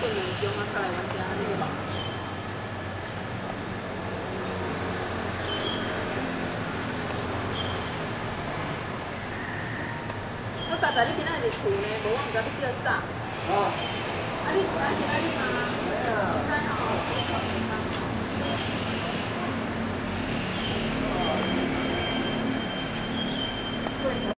という業界からはじゃあれば。よかっね。ご飯がで。